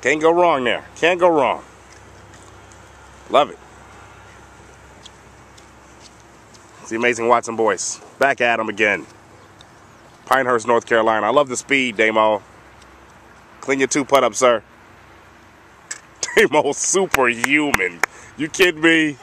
Can't go wrong there. Can't go wrong. Love it. It's the Amazing Watson boys. Back at them again. Pinehurst, North Carolina. I love the speed, Damo. Clean your two putt up, sir. Damo superhuman. You kidding me?